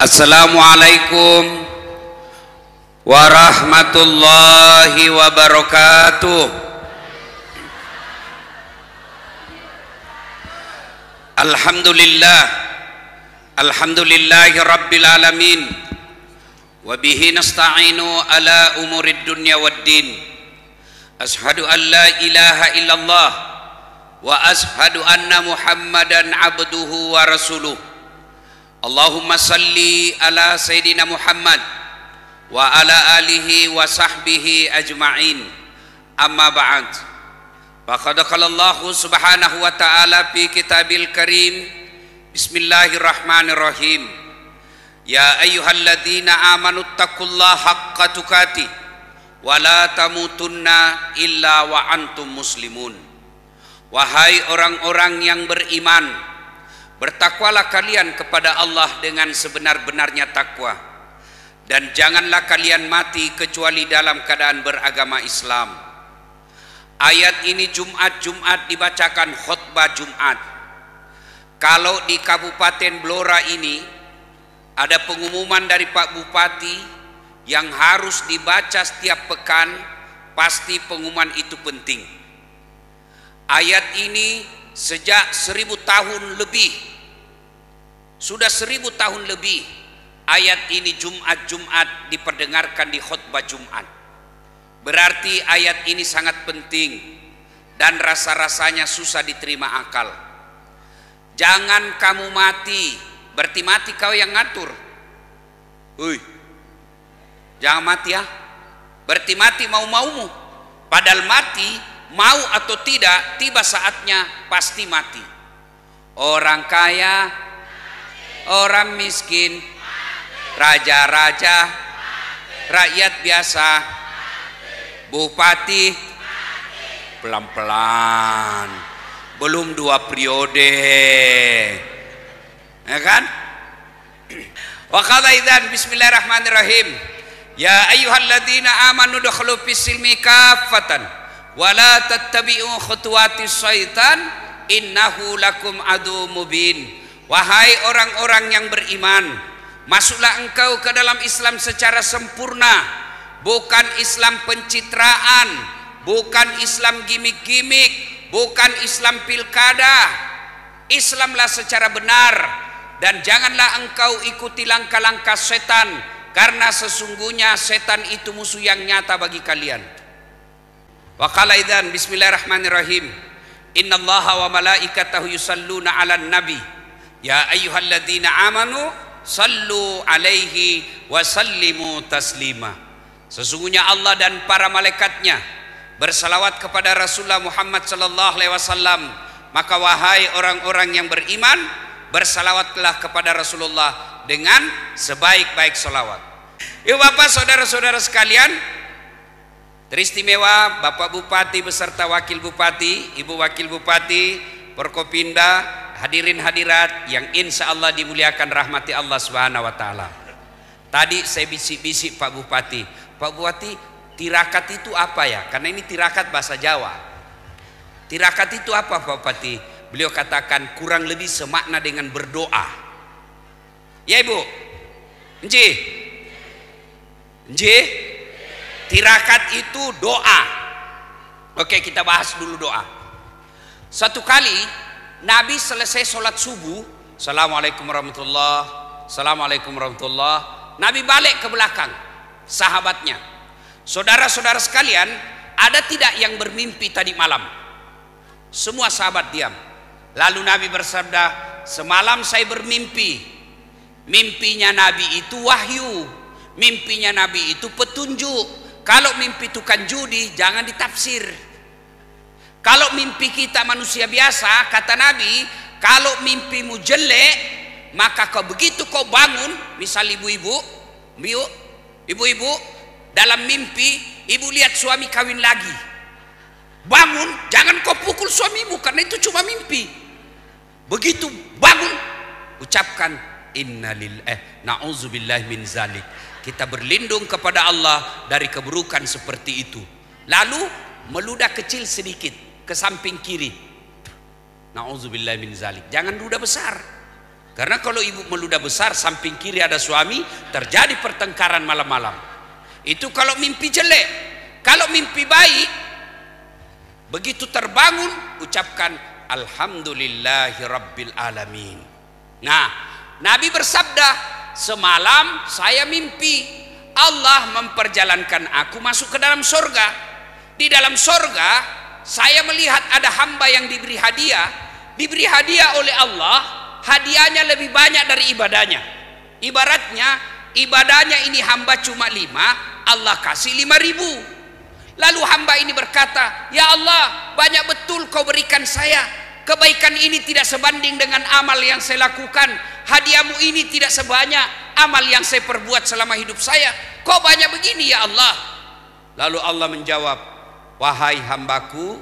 السلام عليكم ورحمة الله وبركاته. الحمد لله الحمد لله رب العالمين وبه نستعين على أمور الدنيا والدين. أشهد أن لا إله إلا الله وأشهد أن محمدا عبده ورسوله. Allahumma salli ala Sayyidina Muhammad wa ala alihi wa sahbihi ajma'in. Amma ba'd. Faqad qala Allah subhanahu wa ta'ala fi kitabil karim. Bismillahirrahmanirrahim. Ya ayyuhalladzina amanu taqullaha haqqa tuqatih wa la tamutunna illa wa antum muslimun. Wahai orang-orang yang beriman Bertakwalah kalian kepada Allah dengan sebenar-benarnya takwa dan janganlah kalian mati kecuali dalam keadaan beragama Islam. Ayat ini Jumat-Jumat dibacakan khutbah Jumat. Kalau di Kabupaten Blora ini ada pengumuman dari Pak Bupati yang harus dibaca setiap pekan, pasti pengumuman itu penting. Ayat ini sejak seribu tahun lebih sudah seribu tahun lebih ayat ini Jumat-Jumat diperdengarkan di khutbah Jumat. Berarti ayat ini sangat penting dan rasa-rasanya susah diterima akal. Jangan kamu mati, berarti mati kau yang ngatur. Hui, jangan mati ya. Berarti mati mau-maumu. Padahal mati, mau atau tidak, tiba saatnya pasti mati. Orang kaya orang miskin, raja-raja, rakyat biasa, bupati, pelan-pelan, belum dua periode, ya kan? Wa idzan bismillahirrahmanirrahim. Ya ayyuhalladzina amanu dukhulu fis silmi kaffatan wa tattabi'u syaitan innahu lakum adu mubin. Wahai orang-orang yang beriman, masuklah engkau ke dalam Islam secara sempurna, bukan Islam pencitraan, bukan Islam gimik-gimik, bukan Islam pilkada. Islamlah secara benar dan janganlah engkau ikuti langkah-langkah setan karena sesungguhnya setan itu musuh yang nyata bagi kalian. Wa qala idzan bismillahirrahmanirrahim. Innallaha wa malaikatahu yusalluna 'alan nabi Ya ayyuhalladzina amanu sallu alaihi wa sallimu taslima. Sesungguhnya Allah dan para malaikatnya bersalawat kepada Rasulullah Muhammad sallallahu alaihi wasallam. Maka wahai orang-orang yang beriman, bersalawatlah kepada Rasulullah dengan sebaik-baik salawat. Yuk Bapak saudara-saudara sekalian, teristimewa Bapak Bupati beserta Wakil Bupati, Ibu Wakil Bupati, Perkopinda, hadirin hadirat yang insya Allah dimuliakan rahmati Allah subhanahu wa ta'ala. Tadi saya bisik-bisik Pak Bupati. Pak Bupati tirakat itu apa ya? Karena ini tirakat bahasa Jawa. Tirakat itu apa Pak Bupati? Beliau katakan kurang lebih semakna dengan berdoa. Ya Ibu? Nji? Nji? Tirakat itu doa. Oke kita bahas dulu doa. Satu kali Nabi selesai sholat subuh Assalamualaikum warahmatullah Assalamualaikum warahmatullah. Nabi balik ke belakang Sahabatnya. Saudara-saudara sekalian Ada tidak yang bermimpi tadi malam? Semua sahabat diam. Lalu Nabi bersabda Semalam saya bermimpi. Mimpinya Nabi itu wahyu. Mimpinya Nabi itu petunjuk. Kalau mimpi itu kan judi Jangan ditafsir kalau mimpi kita manusia biasa, kata Nabi, kalau mimpimu jelek, maka kau begitu kau bangun, misal ibu-ibu, ibu-ibu, dalam mimpi, ibu lihat suami kawin lagi. Bangun, jangan kau pukul suamimu karena itu cuma mimpi. Begitu bangun, ucapkan innalil eh nauzubillah min zalik. Kita berlindung kepada Allah dari keburukan seperti itu. Lalu meludah kecil sedikit ke samping kiri. Nauzubillah min zalik. Jangan duda besar. Karena kalau ibu meludah besar samping kiri ada suami, terjadi pertengkaran malam-malam. Itu kalau mimpi jelek. Kalau mimpi baik, begitu terbangun ucapkan alhamdulillahi rabbil alamin. Nah, Nabi bersabda, semalam saya mimpi Allah memperjalankan aku masuk ke dalam sorga. Di dalam sorga, saya melihat ada hamba yang diberi hadiah, diberi hadiah oleh Allah hadiahnya lebih banyak dari ibadahnya. Ibaratnya ibadahnya ini hamba cuma lima Allah kasih lima ribu. Lalu hamba ini berkata ya Allah banyak betul kau berikan saya. Kebaikan ini tidak sebanding dengan amal yang saya lakukan. Hadiahmu ini tidak sebanyak amal yang saya perbuat selama hidup saya. Kau banyak begini ya Allah. Lalu Allah menjawab wahai hambaku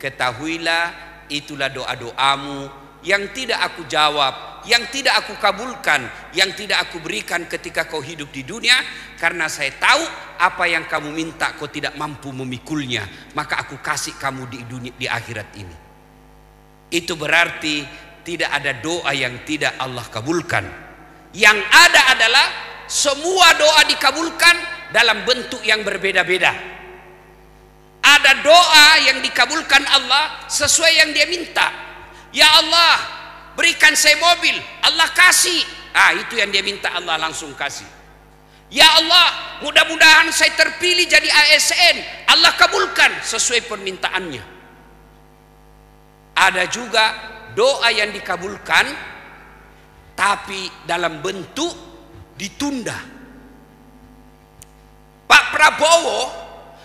ketahuilah itulah doa-doamu yang tidak aku jawab, yang tidak aku kabulkan, yang tidak aku berikan ketika kau hidup di dunia karena saya tahu apa yang kamu minta kau tidak mampu memikulnya, maka aku kasih kamu di dunia di akhirat ini. Itu berarti tidak ada doa yang tidak Allah kabulkan. Yang ada adalah semua doa dikabulkan dalam bentuk yang berbeda-beda. Ada doa yang dikabulkan Allah sesuai yang dia minta. Ya Allah berikan saya mobil. Allah kasih. Ah itu yang dia minta Allah langsung kasih. Ya Allah mudah-mudahan saya terpilih jadi ASN Allah kabulkan sesuai permintaannya. Ada juga doa yang dikabulkan tapi dalam bentuk ditunda. Pak Prabowo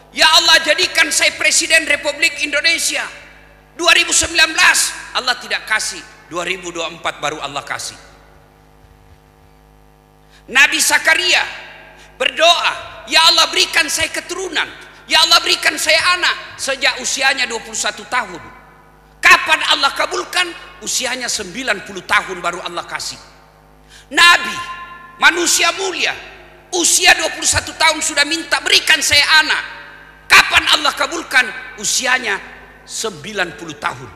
Ya Allah jadikan saya Presiden Republik Indonesia. 2019 Allah tidak kasih. 2024 baru Allah kasih. Nabi Sakaria berdoa Ya Allah berikan saya keturunan. Ya Allah berikan saya anak sejak usianya 21 tahun. Kapan Allah kabulkan? Usianya 90 tahun baru Allah kasih. Nabi manusia mulia usia 21 tahun sudah minta berikan saya anak kapan Allah kabulkan usianya 90 tahun.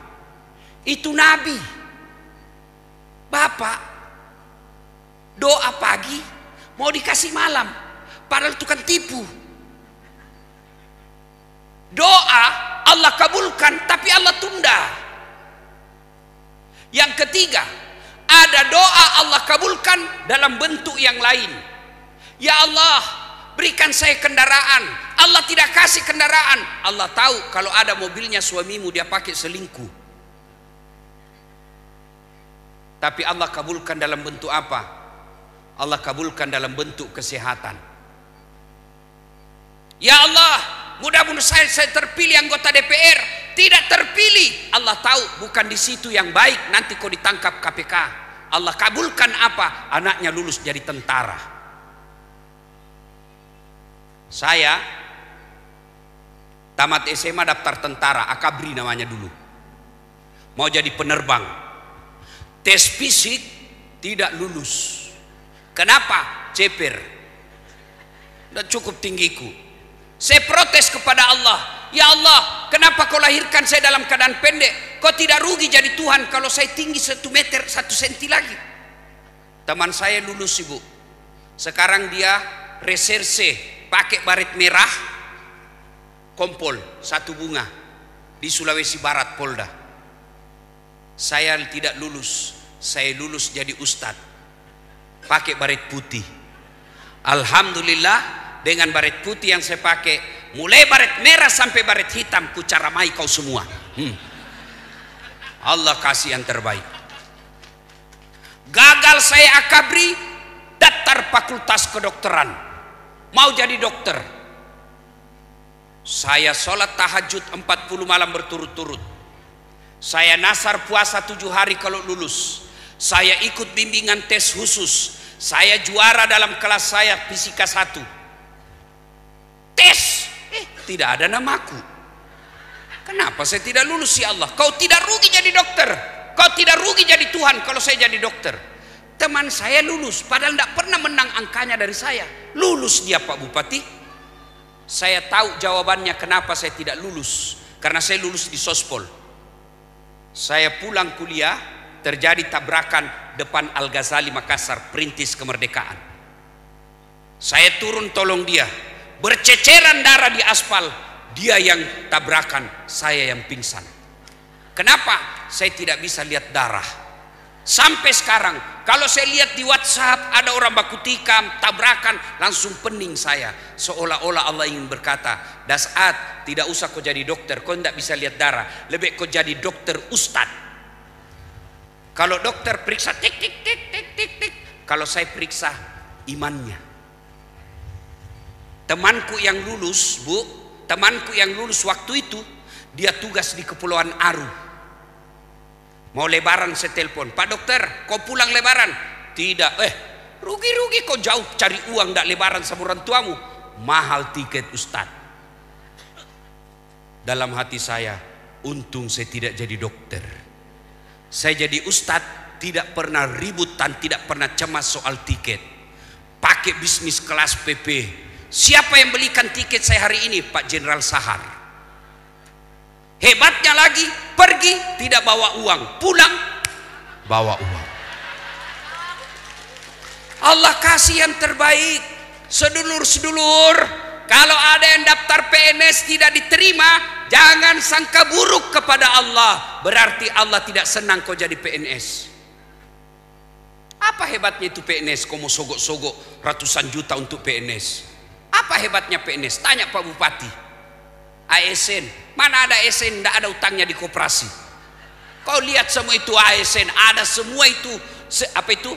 Itu Nabi. Bapak doa pagi mau dikasih malam. Padahal itu kan tipu. Doa Allah kabulkan tapi Allah tunda. Yang ketiga, ada doa Allah kabulkan dalam bentuk yang lain. Ya Allah, berikan saya kendaraan. Allah tidak kasih kendaraan. Allah tahu kalau ada mobilnya suamimu dia pakai selingkuh. Tapi Allah kabulkan dalam bentuk apa? Allah kabulkan dalam bentuk kesehatan. Ya Allah mudah-mudahan saya, saya terpilih anggota DPR tidak terpilih. Allah tahu bukan di situ yang baik. Nanti kau ditangkap KPK Allah kabulkan apa? Anaknya lulus jadi tentara saya tamat SMA daftar tentara, akabri namanya dulu. Mau jadi penerbang. Tes fisik tidak lulus. Kenapa? Ceper. Dan cukup tinggiku. Saya protes kepada Allah. Ya Allah, kenapa kau lahirkan saya dalam keadaan pendek? Kau tidak rugi jadi Tuhan kalau saya tinggi satu meter satu senti lagi. Teman saya lulus ibu. Sekarang dia reserse pakai baret merah kompol satu bunga di Sulawesi Barat Polda. Saya tidak lulus saya lulus jadi ustad pakai baret putih. Alhamdulillah dengan baret putih yang saya pakai mulai baret merah sampai baret hitam ku caramai kau semua. Hmm. Allah kasih yang terbaik. Gagal saya akabri daftar fakultas kedokteran mau jadi dokter. Saya sholat tahajud 40 malam berturut-turut. Saya nasar puasa tujuh hari kalau lulus. Saya ikut bimbingan tes khusus. Saya juara dalam kelas saya fisika satu. Tes? Eh tidak ada namaku. Kenapa saya tidak lulus ya Allah? Kau tidak rugi jadi dokter. Kau tidak rugi jadi Tuhan kalau saya jadi dokter teman saya lulus padahal tidak pernah menang angkanya dari saya lulus dia Pak Bupati saya tahu jawabannya kenapa saya tidak lulus karena saya lulus di sospol saya pulang kuliah terjadi tabrakan depan Al-Ghazali Makassar, perintis kemerdekaan. Saya turun tolong dia, berceceran darah di aspal, dia yang tabrakan, saya yang pingsan. Kenapa? Saya tidak bisa lihat darah. Sampai sekarang, kalau saya lihat di WhatsApp ada orang baku tikam, tabrakan, langsung pening saya. Seolah-olah Allah ingin berkata, Dasat, tidak usah kau jadi dokter, kau tidak bisa lihat darah. Lebih kau jadi dokter ustad. Kalau dokter periksa tik tik tik tik tik tik, kalau saya periksa imannya. Temanku yang lulus, Bu, temanku yang lulus waktu itu, dia tugas di Kepulauan Aru Mau lebaran saya Pak dokter, kau pulang lebaran? Tidak, eh rugi-rugi kau jauh cari uang tidak lebaran sama orang tuamu. Mahal tiket Ustad. Dalam hati saya, untung saya tidak jadi dokter. Saya jadi Ustad tidak pernah ributan, tidak pernah cemas soal tiket. Pakai bisnis kelas PP. Siapa yang belikan tiket saya hari ini? Pak Jenderal Sahar. Hebatnya lagi, pergi tidak bawa uang, pulang bawa uang. Allah kasih yang terbaik. Sedulur-sedulur, kalau ada yang daftar PNS tidak diterima, jangan sangka buruk kepada Allah. Berarti Allah tidak senang kau jadi PNS. Apa hebatnya itu PNS? Kau mau sogok-sogok ratusan juta untuk PNS. Apa hebatnya PNS? Tanya Pak Bupati. ASN. Mana ada ASN tidak ada utangnya di koperasi. Kau lihat semua itu ASN, ada semua itu apa itu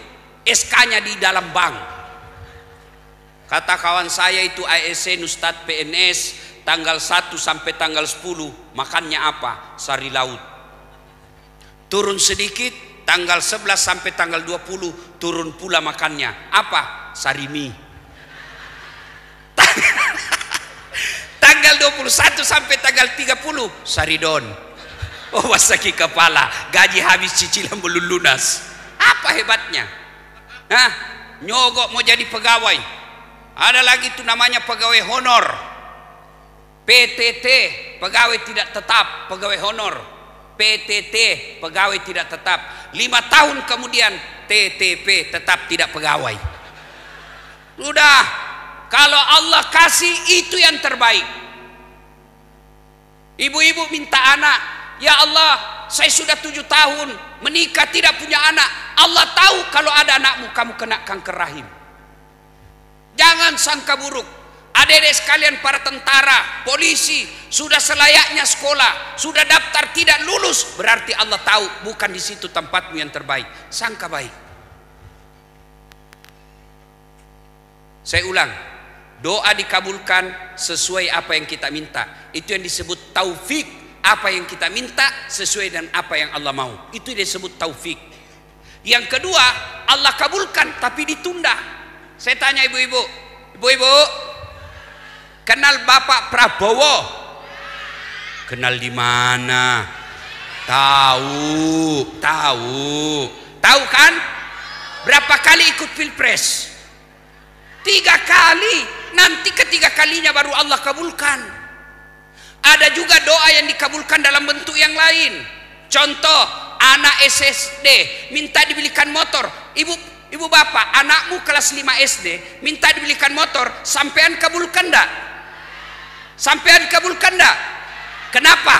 SK-nya di dalam bank. Kata kawan saya itu ASN Ustadz PNS tanggal 1 sampai tanggal 10 makannya apa? Sari laut. Turun sedikit tanggal 11 sampai tanggal 20 turun pula makannya. Apa? Sari mie. tanggal 21 sampai tanggal 30 Saridon. Oh wasaki kepala. Gaji habis cicilan belum lunas. Apa hebatnya? Hah? nyogok mau jadi pegawai. Ada lagi itu namanya pegawai honor. PTT pegawai tidak tetap pegawai honor. PTT pegawai tidak tetap. Lima tahun kemudian TTP tetap tidak pegawai. Udah kalau Allah kasih itu yang terbaik. Ibu-ibu minta anak, ya Allah, saya sudah tujuh tahun menikah tidak punya anak. Allah tahu kalau ada anakmu kamu kena kanker rahim. Jangan sangka buruk. Adik-adik sekalian para tentara, polisi sudah selayaknya sekolah, sudah daftar tidak lulus, berarti Allah tahu bukan di situ tempatmu yang terbaik. Sangka baik. Saya ulang, Doa dikabulkan sesuai apa yang kita minta. Itu yang disebut taufik. Apa yang kita minta sesuai dengan apa yang Allah mau. Itu yang disebut taufik. Yang kedua, Allah kabulkan tapi ditunda. Saya tanya ibu-ibu, ibu-ibu, kenal Bapak Prabowo? Kenal di mana? Tahu, tahu. Tahu kan? Berapa kali ikut pilpres? Tiga kali nanti ketiga kalinya baru Allah kabulkan. Ada juga doa yang dikabulkan dalam bentuk yang lain. Contoh anak SSD minta dibelikan motor. Ibu ibu bapak anakmu kelas 5 SD minta dibelikan motor sampean kabulkan enggak sampean kabulkan enggak kenapa?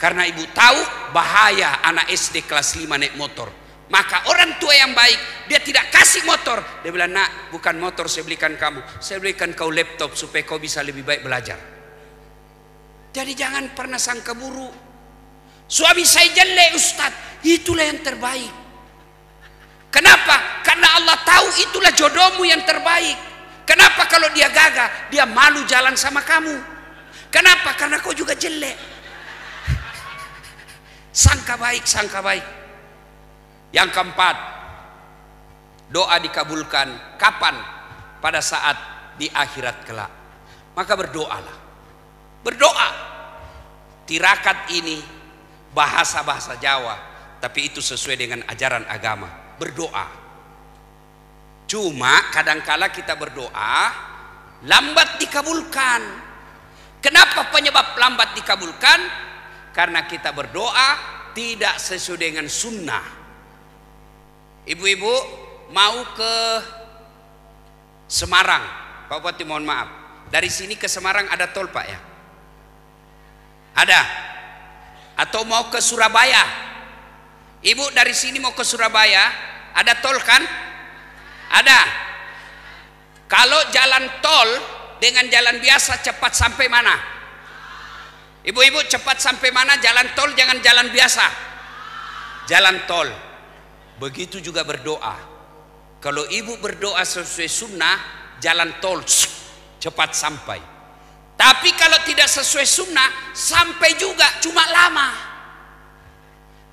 Karena ibu tahu bahaya anak SD kelas 5 naik motor maka orang tua yang baik, dia tidak kasih motor. Dia bilang, nak, bukan motor saya belikan kamu. Saya belikan kau laptop supaya kau bisa lebih baik belajar. Jadi jangan pernah sangka buruk. Suami saya jelek Ustaz. Itulah yang terbaik. Kenapa? Karena Allah tahu itulah jodohmu yang terbaik. Kenapa kalau dia gagah, dia malu jalan sama kamu? Kenapa? Karena kau juga jelek. Sangka baik, sangka baik. Yang keempat, doa dikabulkan kapan? Pada saat di akhirat kelak. Maka berdoalah. Berdoa. Tirakat ini bahasa-bahasa Jawa, tapi itu sesuai dengan ajaran agama. Berdoa. Cuma kadangkala kita berdoa lambat dikabulkan. Kenapa penyebab lambat dikabulkan? Karena kita berdoa tidak sesuai dengan sunnah. Ibu-ibu mau ke Semarang, Pak Bupati mohon maaf. Dari sini ke Semarang ada tol Pak ya? Ada. Atau mau ke Surabaya? Ibu dari sini mau ke Surabaya, ada tol kan? Ada. Kalau jalan tol dengan jalan biasa cepat sampai mana? Ibu-ibu cepat sampai mana jalan tol jangan jalan biasa. Jalan tol. Begitu juga berdoa. Kalau ibu berdoa sesuai sunnah, jalan tol cepat sampai. Tapi kalau tidak sesuai sunnah, sampai juga cuma lama.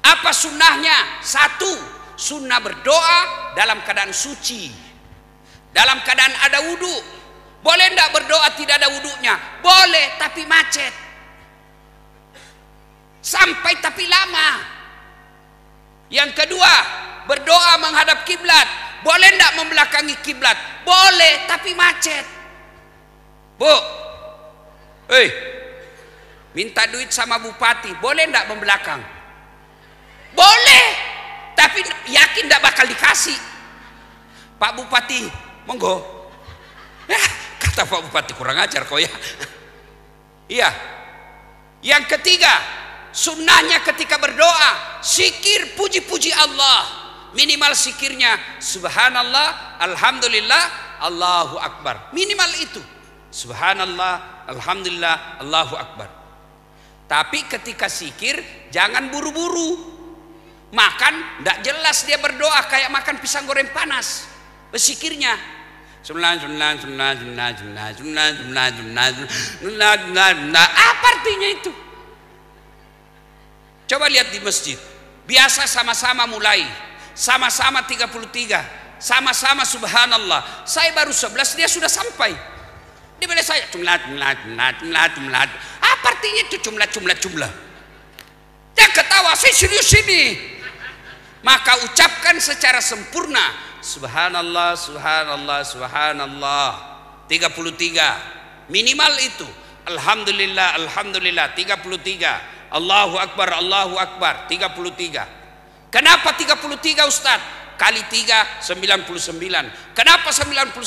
Apa sunnahnya? Satu, sunnah berdoa dalam keadaan suci. Dalam keadaan ada wudhu. Boleh tidak berdoa tidak ada wudhunya? Boleh, tapi macet. Sampai tapi lama. Yang kedua, berdoa menghadap kiblat. Boleh tidak membelakangi kiblat? Boleh, tapi macet. Bu, hei, minta duit sama bupati, boleh tidak membelakang? Boleh, tapi yakin tidak bakal dikasih. Pak Bupati, monggo. Ya, kata Pak Bupati kurang ajar kok ya. Iya. Yang ketiga, sunnahnya ketika berdoa, sikir puji-puji Allah. Minimal sikirnya subhanallah, alhamdulillah, Allahu akbar. Minimal itu. Subhanallah, alhamdulillah, Allahu akbar. Tapi ketika sikir jangan buru-buru. Makan tidak jelas dia berdoa kayak makan pisang goreng panas. Besikirnya apa artinya itu? Coba lihat di masjid. Biasa sama-sama mulai. Sama-sama 33. Sama-sama subhanallah. Saya baru 11 dia sudah sampai. Dia bilang saya jumlah jumlah jumlah jumlah jumlah. Apa artinya itu jumlah? Dia ketawa, saya serius ini. Maka ucapkan secara sempurna Subhanallah, Subhanallah, Subhanallah 33 Minimal itu Alhamdulillah, Alhamdulillah 33 Allahu Akbar, Allahu Akbar 33 Kenapa 33 Ustaz? Kali 3 99 Kenapa 99?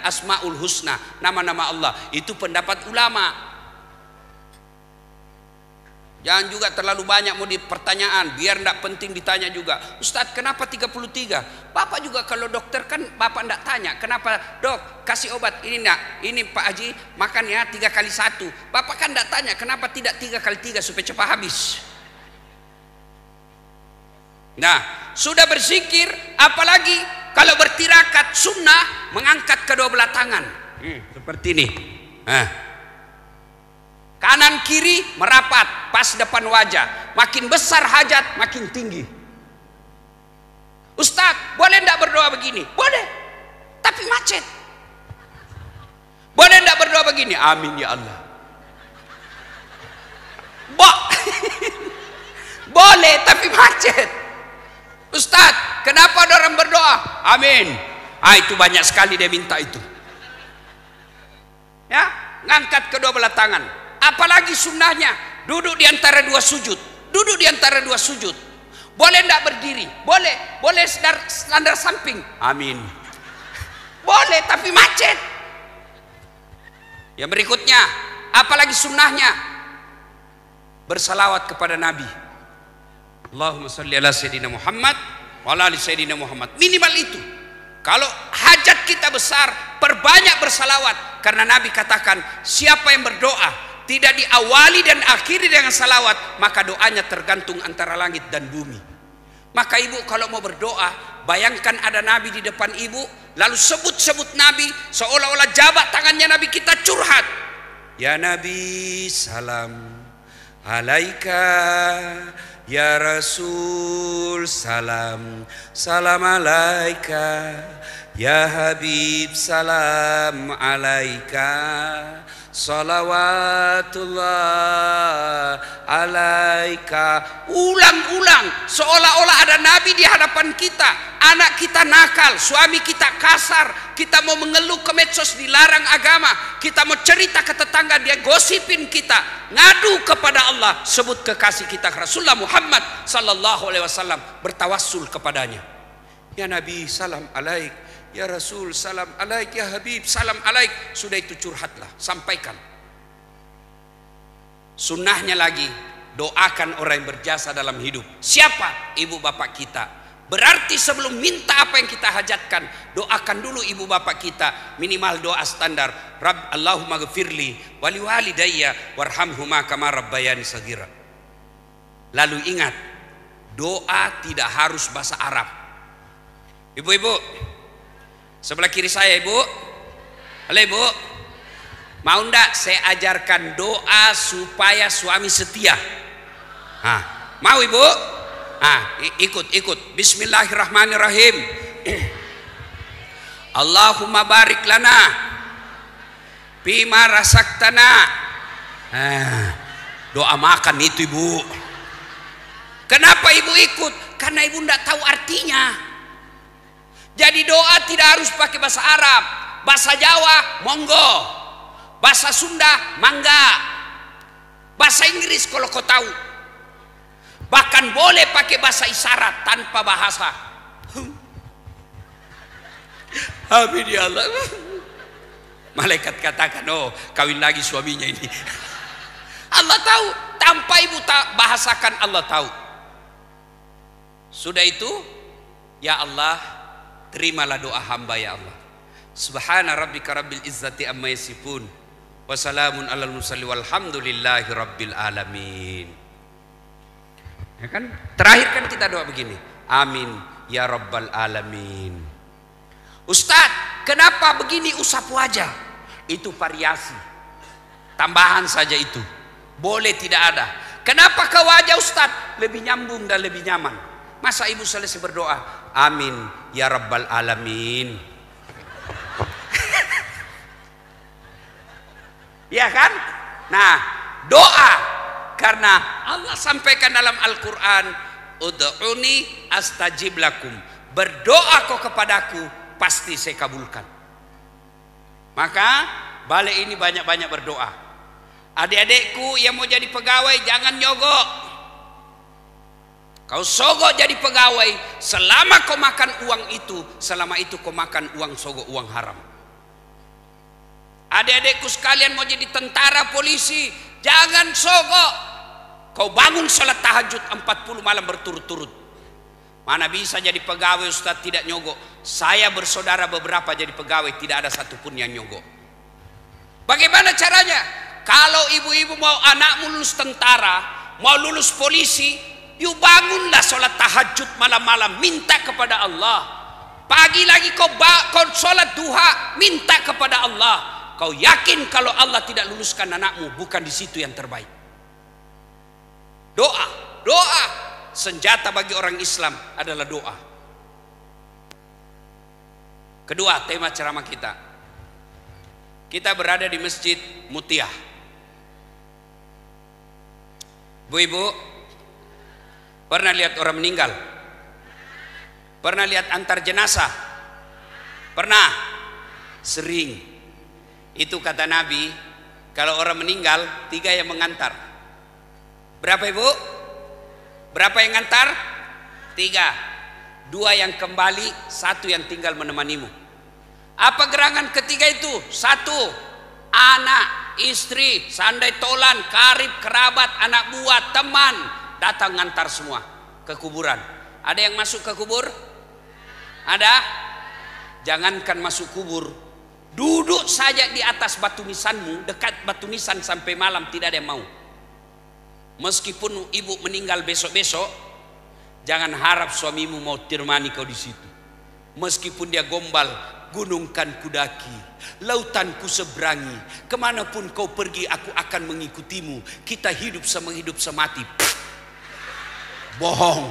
Asma'ul Husna Nama-nama Allah Itu pendapat ulama Jangan juga terlalu banyak mau di pertanyaan biar tidak penting ditanya juga. Ustadz kenapa 33? Bapak juga kalau dokter kan Bapak tidak tanya. Kenapa dok kasih obat ini enggak? Ini Pak Haji makan ya tiga kali satu. Bapak kan tidak tanya kenapa tidak tiga kali tiga supaya cepat habis. Nah sudah berzikir apalagi kalau bertirakat sunnah mengangkat kedua belah tangan. Hmm, seperti ini. Nah, Kanan kiri merapat pas depan wajah. Makin besar hajat, makin tinggi. Ustadz, boleh tidak berdoa begini? Boleh. Tapi macet. Boleh tidak berdoa begini? Amin ya Allah. Bo boleh tapi macet. Ustadz, kenapa orang berdoa? Amin. Ah itu banyak sekali dia minta itu. Ya, ngangkat kedua belah tangan. Apalagi sunnahnya duduk di antara dua sujud. Duduk di antara dua sujud. Boleh tidak berdiri? Boleh. Boleh standar samping. Amin. Boleh tapi macet. Yang berikutnya apalagi sunnahnya? Bersalawat kepada Nabi Allahumma salli ala Sayyidina Muhammad wa ala Sayyidina Muhammad. Minimal itu. Kalau hajat kita besar perbanyak bersalawat. Karena Nabi katakan siapa yang berdoa tidak diawali dan akhiri dengan salawat maka doanya tergantung antara langit dan bumi. Maka ibu kalau mau berdoa bayangkan ada nabi di depan ibu lalu sebut-sebut nabi seolah-olah jabat tangannya nabi kita curhat. Ya nabi salam alaika ya rasul salam salam alaika. Ya habib salam alaika Salawatullah alaika. Ulang-ulang Seolah-olah ada Nabi di hadapan kita. Anak kita nakal Suami kita kasar. Kita mau mengeluh ke medsos dilarang agama. Kita mau cerita ke tetangga Dia gosipin kita. Ngadu kepada Allah Sebut kekasih kita Rasulullah Muhammad sallallahu alaihi wasallam bertawassul kepadanya. Ya Nabi, salam alaik. Ya Rasul, salam alaik. Ya Habib, salam alaik. Sudah itu curhatlah, sampaikan. Sunnahnya lagi, doakan orang yang berjasa dalam hidup. Siapa? Ibu bapak kita. Berarti sebelum minta apa yang kita hajatkan, doakan dulu ibu bapak kita. Minimal doa standar. Rabb Allahumma gfirli wali walidayya warhamhuma kama rabbayani sagira. Lalu ingat, doa tidak harus bahasa Arab. Ibu-ibu, sebelah kiri saya ibu. Halo ibu. Mau ndak saya ajarkan doa supaya suami setia? Hah, mau ibu? Ah, ikut ikut. Bismillahirrahmanirrahim. Allahumma barik lana bima rasaktana. Ah, doa makan itu ibu. Kenapa ibu ikut? Karena ibu tidak tahu artinya. Jadi doa tidak harus pakai bahasa Arab, bahasa Jawa, monggo. Bahasa Sunda, mangga. Bahasa Inggris kalau kau tahu. Bahkan boleh pakai bahasa isyarat tanpa bahasa. Amin ya Allah. Malaikat katakan, oh kawin lagi suaminya ini. Allah tahu, tanpa ibu tak bahasakan Allah tahu. Sudah itu, ya Allah, terimalah doa hamba ya Allah. Subhana rabbika rabbil izzati amma yasifun. Wassalamun alal musalli walhamdulillahi rabbil alamin. Ya kan? Terakhir kan kita doa begini. Amin ya rabbal alamin. Ustadz, kenapa begini usap wajah? Itu variasi. Tambahan saja itu. Boleh tidak ada. Kenapa ke wajah Ustadz? Lebih nyambung dan lebih nyaman. Masa ibu selesai berdoa? Amin ya rabbal alamin. ya kan? Nah, doa karena Allah sampaikan dalam Al-Qur'an, "Ud'uni astajib lakum." Berdoa kau kepadaku, pasti saya kabulkan. Maka balik ini banyak-banyak berdoa. Adik-adikku yang mau jadi pegawai jangan nyogok. Kau sogok jadi pegawai selama kau makan uang itu, selama itu kau makan uang sogok uang haram. Adik-adikku sekalian mau jadi tentara polisi, jangan sogok. Kau bangun sholat tahajud 40 malam berturut-turut. Mana bisa jadi pegawai Ustaz tidak nyogok. Saya bersaudara beberapa jadi pegawai tidak ada satupun yang nyogok. Bagaimana caranya? Kalau ibu-ibu mau anakmu lulus tentara, mau lulus polisi, yuk bangunlah sholat tahajud malam-malam, minta kepada Allah. Pagi lagi kau, kau sholat duha, minta kepada Allah. Kau yakin kalau Allah tidak luluskan anakmu, bukan di situ yang terbaik. Doa, doa, senjata bagi orang Islam adalah doa. Kedua, tema ceramah kita. Kita berada di Masjid Mutiah. Bu Ibu, pernah lihat orang meninggal? Pernah lihat antar jenazah? Pernah? Sering. Itu kata Nabi, kalau orang meninggal, tiga yang mengantar. Berapa Ibu? Berapa yang ngantar? Tiga. Dua yang kembali, satu yang tinggal menemanimu. Apa gerangan ketiga itu? Satu, anak, istri, sandai tolan, karib, kerabat, anak buah, teman datang ngantar semua ke kuburan. Ada yang masuk ke kubur? Ada? Jangankan masuk kubur, duduk saja di atas batu nisanmu, dekat batu nisan sampai malam tidak ada yang mau. Meskipun ibu meninggal besok-besok, jangan harap suamimu mau tirmani kau di situ. Meskipun dia gombal, gunungkan kudaki, lautan ku seberangi, ke mana pun kau pergi aku akan mengikutimu. Kita hidup sama hidup semati. Bohong.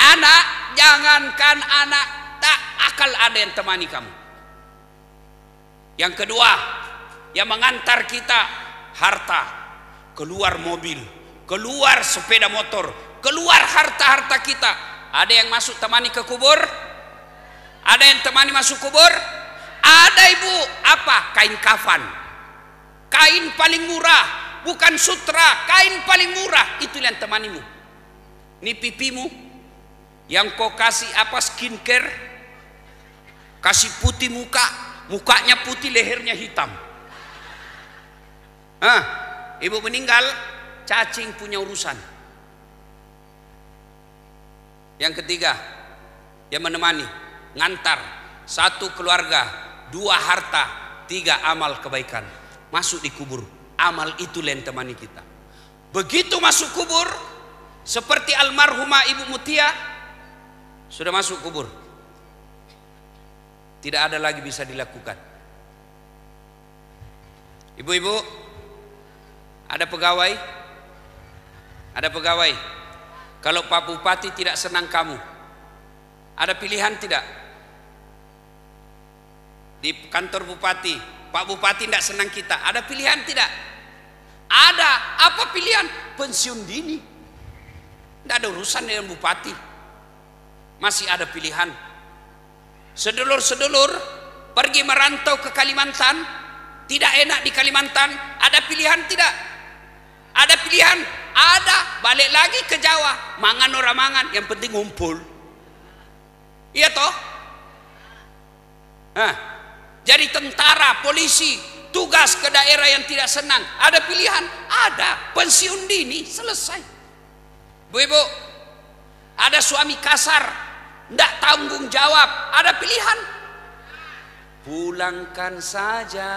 Anak, jangankan anak, tak akal ada yang temani kamu. Yang kedua, yang mengantar kita harta, keluar mobil, keluar sepeda motor, keluar harta-harta kita. Ada yang masuk temani ke kubur? Ada yang temani masuk kubur? Ada ibu, apa? Kain kafan. Kain paling murah, bukan sutra, kain paling murah, itu yang temanimu. Ini pipimu yang kau kasih apa skincare, kasih putih muka, mukanya putih, lehernya hitam. Ah, ibu meninggal, cacing punya urusan. Yang ketiga, yang menemani, ngantar, satu keluarga, dua harta, tiga amal kebaikan. Masuk di kubur, amal itu yang temani kita. Begitu masuk kubur, seperti almarhumah Ibu Mutia, sudah masuk kubur. Tidak ada lagi bisa dilakukan. Ibu-ibu, ada pegawai, ada pegawai kalau Pak Bupati tidak senang kamu, ada pilihan tidak? Di kantor Bupati, Pak Bupati tidak senang kita, ada pilihan tidak? Ada, apa pilihan? Pensiun dini. Tidak ada urusan dengan Bupati. Masih ada pilihan. Sedulur-sedulur pergi merantau ke Kalimantan, tidak enak di Kalimantan, ada pilihan tidak? Ada pilihan ada, balik lagi ke Jawa. Mangan orang mangan, yang penting ngumpul. Iya toh? Nah, jadi tentara, polisi, tugas ke daerah yang tidak senang. Ada pilihan? Ada. Pensiun dini, selesai. Bu-ibu, ada suami kasar, tidak tanggung jawab. Ada pilihan? Pulangkan saja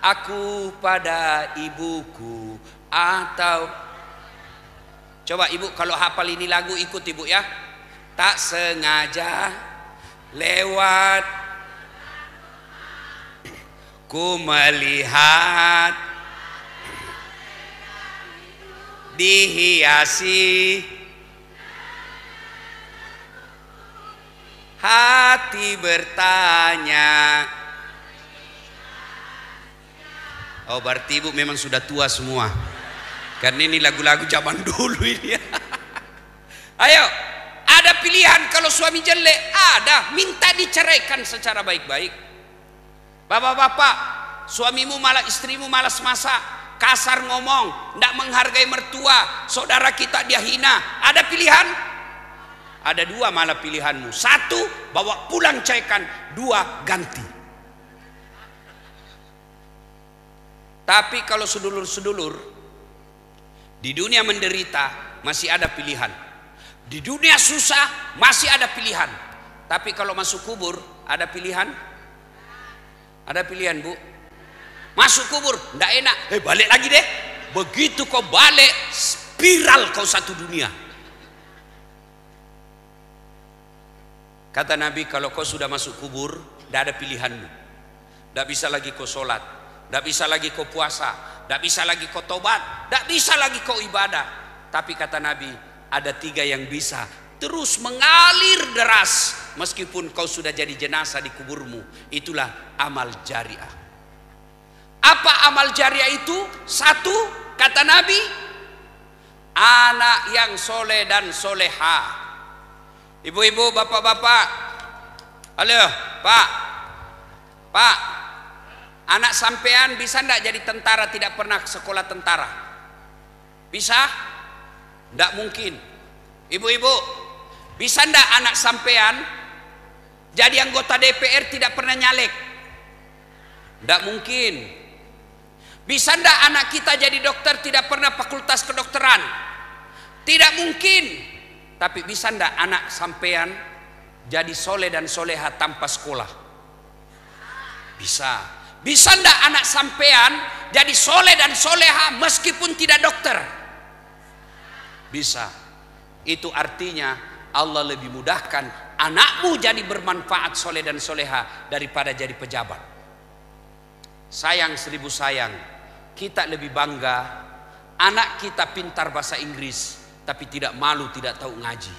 aku pada ibuku atau Coba ibu kalau hafal ini lagu ikut ibu ya. Tak sengaja lewat ku melihat dihiasi hati bertanya Oh berarti ibu memang sudah tua semua karena ini lagu-lagu zaman dulu ini. Ayo, ada pilihan kalau suami jelek, ada, minta diceraikan secara baik-baik. Bapak-bapak, suamimu malah istrimu malas masak, kasar ngomong, tidak menghargai mertua, saudara kita dia hina. Ada pilihan? Ada dua malah pilihanmu. Satu, bawa pulang cekan. Dua, ganti. Tapi kalau sedulur-sedulur di dunia menderita masih ada pilihan. Di dunia susah masih ada pilihan. Tapi kalau masuk kubur ada pilihan? Ada pilihan, Bu. Masuk kubur ndak enak. Eh balik lagi deh. Begitu kau balik spiral kau satu dunia. Kata Nabi kalau kau sudah masuk kubur, tidak ada pilihanmu. Tidak bisa lagi kau sholat, tidak bisa lagi kau puasa, tidak bisa lagi kau tobat, tidak bisa lagi kau ibadah. Tapi kata Nabi, ada tiga yang bisa terus mengalir deras meskipun kau sudah jadi jenazah di kuburmu. Itulah amal jariah. Apa amal jariah itu? Satu, kata Nabi, anak yang soleh dan soleha. Ibu-ibu, bapak-bapak, halo, pak, pak, Anak sampean bisa ndak jadi tentara tidak pernah sekolah tentara? Bisa? Ndak mungkin. Ibu-ibu, bisa ndak anak sampean jadi anggota DPR tidak pernah nyalek? Ndak mungkin. Bisa ndak anak kita jadi dokter tidak pernah fakultas kedokteran? Tidak mungkin. Tapi bisa ndak anak sampean jadi soleh dan soleha tanpa sekolah? Bisa. Bisa ndak anak sampean jadi soleh dan soleha meskipun tidak dokter? Bisa. Itu artinya Allah lebih mudahkan anakmu jadi bermanfaat soleh dan soleha daripada jadi pejabat. Sayang seribu sayang, kita lebih bangga anak kita pintar bahasa Inggris tapi tidak malu tidak tahu ngaji.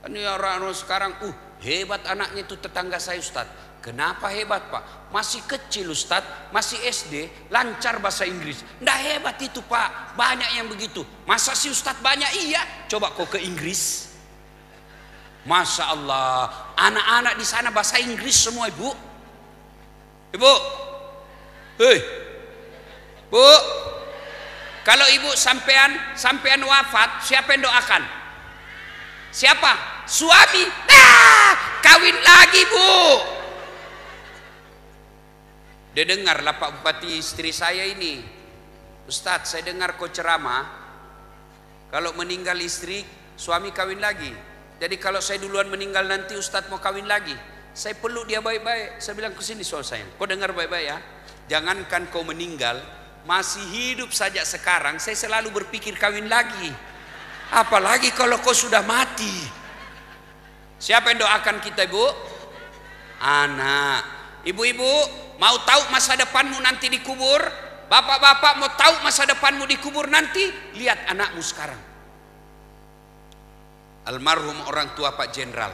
Ini orang-orang sekarang, uh hebat anaknya itu tetangga saya Ustadz Kenapa hebat pak? Masih kecil Ustadz, masih SD, lancar bahasa Inggris. Nggak hebat itu pak, banyak yang begitu. Masa sih Ustadz banyak? Iya, coba kau ke Inggris. Masya Allah, anak-anak di sana bahasa Inggris semua ibu. Ibu, hei, bu, Kalau ibu sampean sampean wafat, siapa yang doakan? Siapa? Suami. Nah, kawin lagi, Bu. Dia dengar Pak Bupati istri saya ini. Ustadz, saya dengar kau ceramah. Kalau meninggal istri, suami kawin lagi. Jadi kalau saya duluan meninggal nanti Ustadz mau kawin lagi. Saya peluk dia baik-baik. Saya bilang ke sini soal saya. Kau dengar baik-baik ya. Jangankan kau meninggal, masih hidup saja sekarang, saya selalu berpikir kawin lagi. Apalagi kalau kau sudah mati. Siapa yang doakan kita ibu? Anak. Ibu-ibu, mau tahu masa depanmu nanti dikubur? Bapak-bapak mau tahu masa depanmu dikubur nanti? Lihat anakmu sekarang. Almarhum orang tua Pak Jenderal.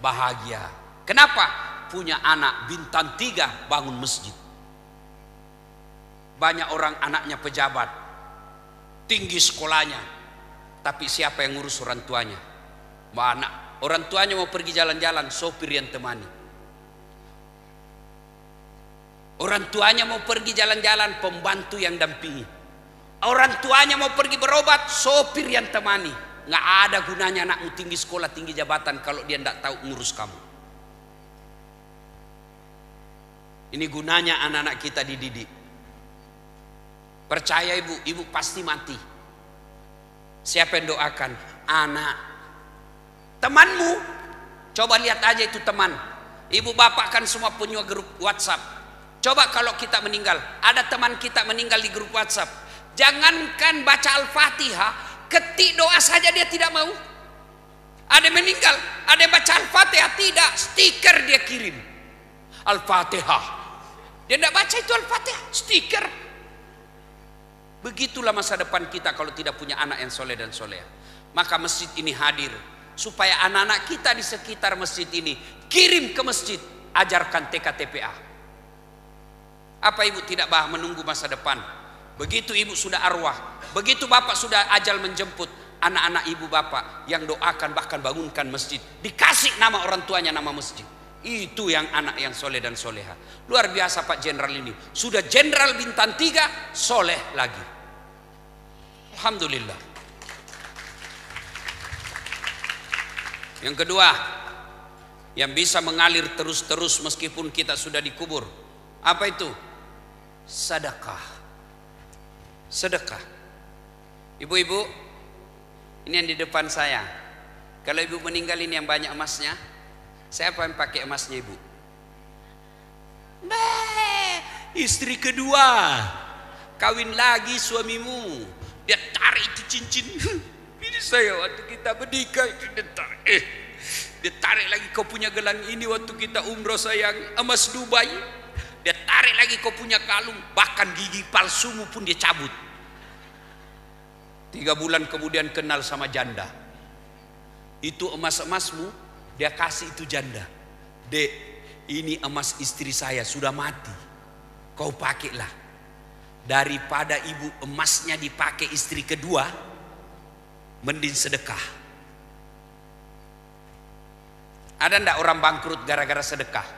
Bahagia. Kenapa? Punya anak bintang tiga bangun masjid. Banyak orang anaknya pejabat. Tinggi sekolahnya. Tapi siapa yang ngurus orang tuanya? Anak orang tuanya mau pergi jalan-jalan, sopir yang temani. Orang tuanya mau pergi jalan-jalan, pembantu yang dampingi. Orang tuanya mau pergi berobat, sopir yang temani. Nggak ada gunanya anakmu tinggi sekolah, tinggi jabatan kalau dia tidak tahu ngurus kamu. Ini gunanya anak-anak kita dididik. Percaya ibu, ibu pasti mati. Siapa yang doakan? Anak. Temanmu, coba lihat aja itu teman. Ibu bapak kan semua punya grup WhatsApp. Coba kalau kita meninggal, ada teman kita meninggal di grup WhatsApp. Jangankan baca Al-Fatihah, ketik doa saja dia tidak mau. Ada yang meninggal, ada yang baca Al-Fatihah, tidak, stiker dia kirim. Al-Fatihah. Dia tidak baca itu Al-Fatihah, stiker. Begitulah masa depan kita kalau tidak punya anak yang soleh dan soleh. Maka masjid ini hadir supaya anak-anak kita di sekitar masjid ini kirim ke masjid, ajarkan TKTPA. Apa ibu tidak bah menunggu masa depan? Begitu ibu sudah arwah, begitu bapak sudah ajal menjemput, anak-anak ibu bapak yang doakan bahkan bangunkan masjid, dikasih nama orang tuanya nama masjid. Itu yang anak yang soleh dan soleha. Luar biasa Pak Jenderal ini. Sudah Jenderal bintang tiga, soleh lagi. Alhamdulillah. Yang kedua, yang bisa mengalir terus-terus meskipun kita sudah dikubur. Apa itu? sedekah. Sedekah. Ibu-ibu, ini yang di depan saya. Kalau ibu meninggal ini yang banyak emasnya, siapa yang pakai emasnya ibu? Nah, istri kedua, kawin lagi suamimu, dia tarik itu cincin. Ini saya waktu kita menikah itu dia tarik. Eh, dia tarik lagi kau punya gelang ini waktu kita umroh sayang emas Dubai dia tarik lagi kau punya kalung, bahkan gigi palsumu pun dia cabut. Tiga bulan kemudian kenal sama janda. Itu emas-emasmu, dia kasih itu janda. Dek, ini emas istri saya sudah mati. Kau pakailah. Daripada ibu emasnya dipakai istri kedua, mending sedekah. Ada ndak orang bangkrut gara-gara sedekah?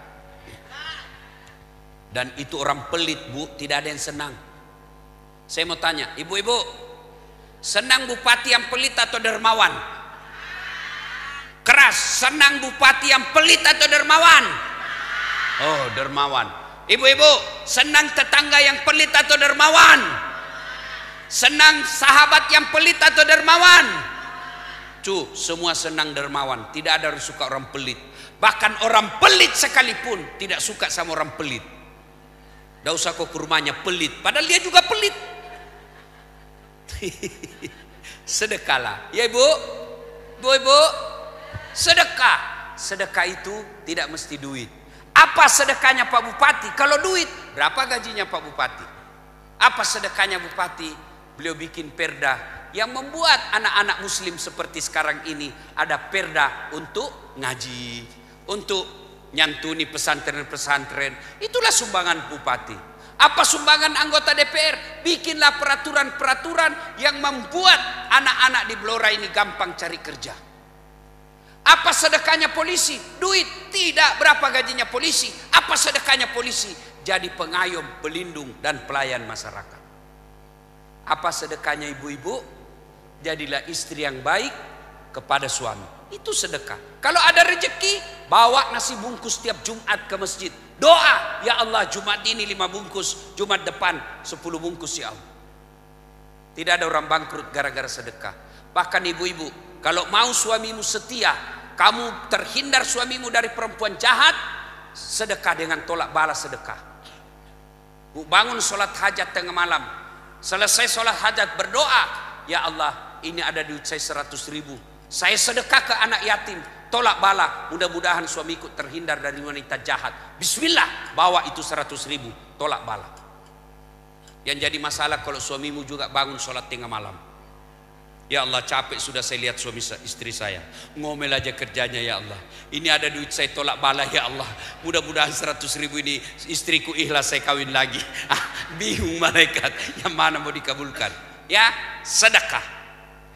Dan itu orang pelit bu, tidak ada yang senang. Saya mau tanya, ibu-ibu, senang bupati yang pelit atau dermawan? Keras, senang bupati yang pelit atau dermawan? Oh, dermawan. Ibu-ibu, senang tetangga yang pelit atau dermawan? Senang sahabat yang pelit atau dermawan? Cu, semua senang dermawan. Tidak ada yang suka orang pelit. Bahkan orang pelit sekalipun tidak suka sama orang pelit. Tidak usah kau ke rumahnya pelit. Padahal dia juga pelit. Sedekahlah. Ya ibu? Bu ibu? Sedekah. Sedekah itu tidak mesti duit. Apa sedekahnya Pak Bupati? Kalau duit, berapa gajinya Pak Bupati? Apa sedekahnya Bupati? Beliau bikin perda yang membuat anak-anak muslim seperti sekarang ini ada perda untuk ngaji, untuk nyantuni pesantren-pesantren. Itulah sumbangan bupati. Apa sumbangan anggota DPR? Bikinlah peraturan-peraturan yang membuat anak-anak di Blora ini gampang cari kerja. Apa sedekahnya polisi? Duit. Tidak. Berapa gajinya polisi? Apa sedekahnya polisi? Jadi pengayom, pelindung, dan pelayan masyarakat. Apa sedekahnya ibu-ibu? Jadilah istri yang baik kepada suami. Itu sedekah. Kalau ada rezeki, bawa nasi bungkus tiap Jumat ke masjid. Doa, ya Allah Jumat ini lima bungkus, Jumat depan sepuluh bungkus ya Allah. Tidak ada orang bangkrut gara-gara sedekah. Bahkan ibu-ibu, kalau mau suamimu setia, kamu terhindar suamimu dari perempuan jahat, sedekah dengan tolak balas sedekah. Bangun sholat hajat tengah malam, selesai sholat hajat berdoa, ya Allah ini ada duit saya seratus ribu, saya sedekah ke anak yatim, tolak bala. Mudah-mudahan suamiku terhindar dari wanita jahat. Bismillah, bawa itu seratus ribu, tolak bala. Yang jadi masalah kalau suamimu juga bangun sholat tengah malam. Ya Allah capek sudah saya lihat suami istri saya. Ngomel aja kerjanya ya Allah. Ini ada duit saya tolak bala ya Allah. Mudah-mudahan seratus ribu ini istriku ikhlas saya kawin lagi. Ah, Bingung malaikat. Yang mana mau dikabulkan? Ya sedekah.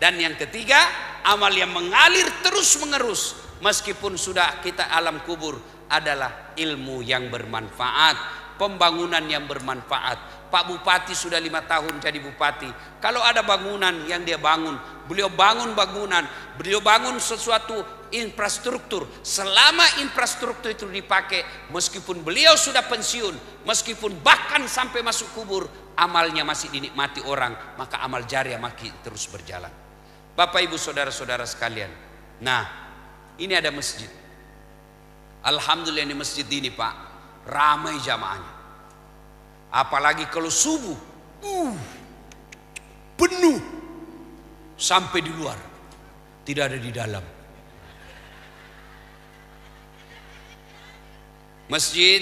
Dan yang ketiga amal yang mengalir terus mengerus Meskipun sudah kita alam kubur adalah ilmu yang bermanfaat Pembangunan yang bermanfaat Pak Bupati sudah lima tahun jadi bupati. Kalau ada bangunan yang dia bangun, beliau bangun bangunan, beliau bangun sesuatu infrastruktur. Selama infrastruktur itu dipakai, meskipun beliau sudah pensiun, meskipun bahkan sampai masuk kubur, amalnya masih dinikmati orang, maka amal jariah masih terus berjalan. Bapak Ibu saudara-saudara sekalian. Nah, ini ada masjid. Alhamdulillah ini masjid ini Pak, ramai jamaahnya. Apalagi kalau subuh, uh, penuh sampai di luar, tidak ada di dalam. Masjid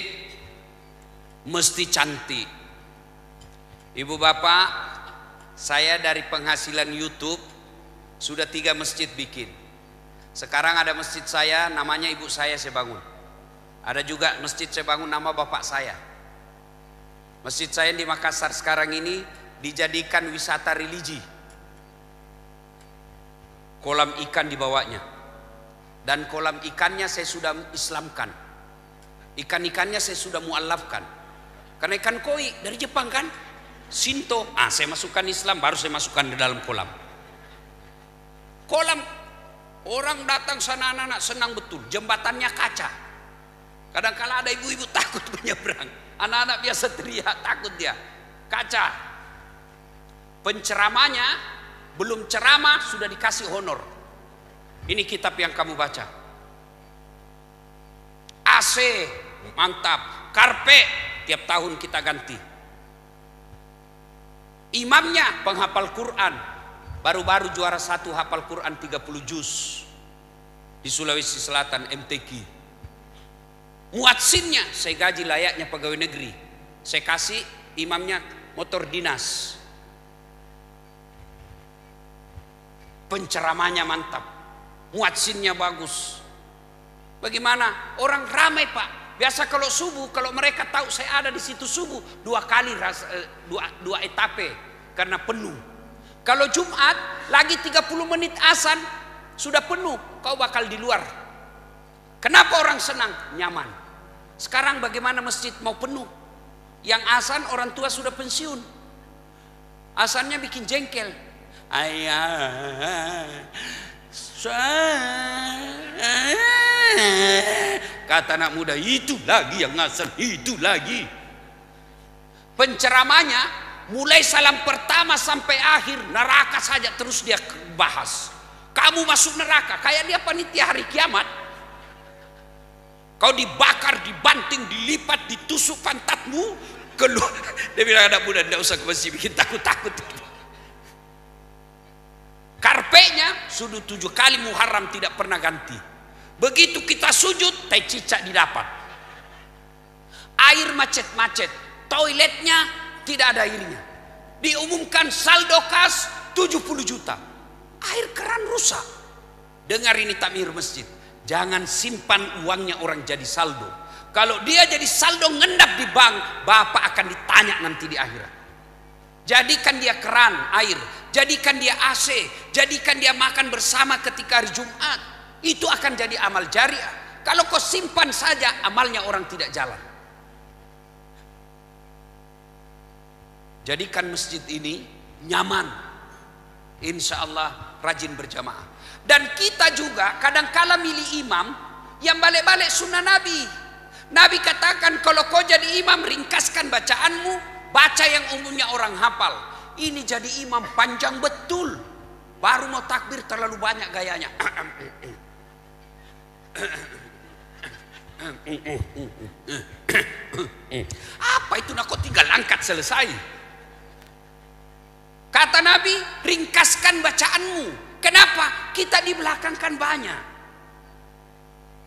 mesti cantik. Ibu bapak, saya dari penghasilan YouTube sudah tiga masjid bikin. Sekarang ada masjid saya, namanya ibu saya saya bangun. Ada juga masjid saya bangun nama bapak saya. Masjid saya di Makassar sekarang ini dijadikan wisata religi. Kolam ikan di bawahnya. Dan kolam ikannya saya sudah Islamkan. Ikan-ikannya saya sudah mualafkan. Karena ikan koi dari Jepang kan. Sinto, ah saya masukkan Islam baru saya masukkan di dalam kolam. Kolam orang datang sana anak-anak senang betul. Jembatannya kaca. Kadang kala ada ibu-ibu takut menyeberang. Anak-anak biasa teriak takut dia. Kaca. Penceramanya belum ceramah sudah dikasih honor. Ini kitab yang kamu baca. AC mantap. Karpe tiap tahun kita ganti. Imamnya penghafal Quran. Baru-baru juara satu hafal Quran 30 juz. Di Sulawesi Selatan MTQ. Muatsinnya saya gaji layaknya pegawai negeri. Saya kasih imamnya motor dinas. Penceramanya mantap. Muatsinnya bagus. Bagaimana? Orang ramai pak. Biasa kalau subuh, kalau mereka tahu saya ada di situ subuh, dua kali eh, dua, dua etape karena penuh. Kalau Jumat lagi 30 menit asan sudah penuh, kau bakal di luar Kenapa orang senang? Nyaman. Sekarang bagaimana masjid mau penuh? Yang asan orang tua sudah pensiun. Asannya bikin jengkel. Ayah. Kata anak muda, itu lagi yang asan, itu lagi. Penceramanya mulai salam pertama sampai akhir neraka saja terus dia bahas. Kamu masuk neraka kayak dia panitia hari kiamat. Kau dibakar, dibanting, dilipat, ditusuk pantatmu, keluar. Dia bilang anak muda tidak usah ke masjid bikin takut-takut. Karpenya sudah tujuh kali Muharram tidak pernah ganti. Begitu kita sujud, tai cicak didapat. Air macet-macet, toiletnya tidak ada airnya. Diumumkan saldo kas 70 juta. Air keran rusak. Dengar ini takmir masjid. Jangan simpan uangnya orang jadi saldo. Kalau dia jadi saldo ngendap di bank, Bapak akan ditanya nanti di akhirat. Jadikan dia keran air, jadikan dia AC, jadikan dia makan bersama ketika hari Jumat. Itu akan jadi amal jariah. Kalau kau simpan saja, amalnya orang tidak jalan. Jadikan masjid ini nyaman. Insya Allah rajin berjamaah. Dan kita juga kadang kala milih imam yang balik-balik sunnah Nabi. Nabi katakan kalau kau jadi imam ringkaskan bacaanmu, baca yang umumnya orang hafal. Ini jadi imam panjang betul. Baru mau takbir terlalu banyak gayanya. Apa itu nak kau tinggal angkat selesai? Kata Nabi, ringkaskan bacaanmu. Kenapa? Kita di belakang kan banyak.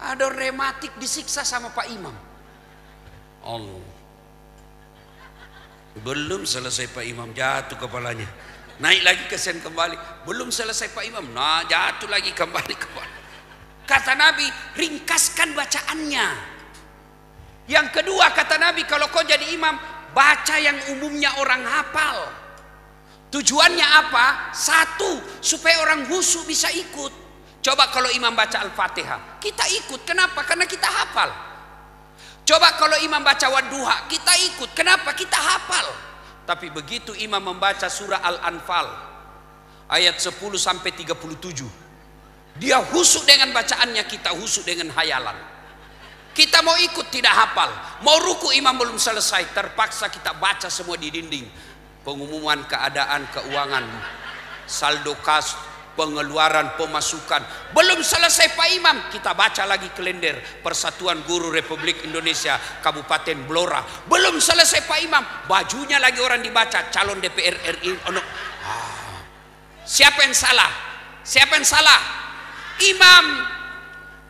Ada rematik disiksa sama Pak Imam. Allah. Belum selesai Pak Imam jatuh kepalanya. Naik lagi ke sen kembali. Belum selesai Pak Imam. Nah jatuh lagi kembali kembali. Kata Nabi, ringkaskan bacaannya. Yang kedua kata Nabi, kalau kau jadi imam, baca yang umumnya orang hafal. Tujuannya apa? Satu, supaya orang husu bisa ikut. Coba kalau imam baca Al-Fatihah, kita ikut. Kenapa? Karena kita hafal. Coba kalau imam baca Wadduha, kita ikut. Kenapa? Kita hafal. Tapi begitu imam membaca surah Al-Anfal ayat 10 sampai 37. Dia husuk dengan bacaannya, kita husuk dengan hayalan. Kita mau ikut tidak hafal, mau ruku imam belum selesai, terpaksa kita baca semua di dinding. Pengumuman keadaan keuangan, saldo kas, pengeluaran pemasukan. Belum selesai Pak Imam, kita baca lagi kalender Persatuan Guru Republik Indonesia Kabupaten Blora. Belum selesai Pak Imam, bajunya lagi orang dibaca calon DPR RI. Oh, no. ah. Siapa yang salah? Siapa yang salah? Imam.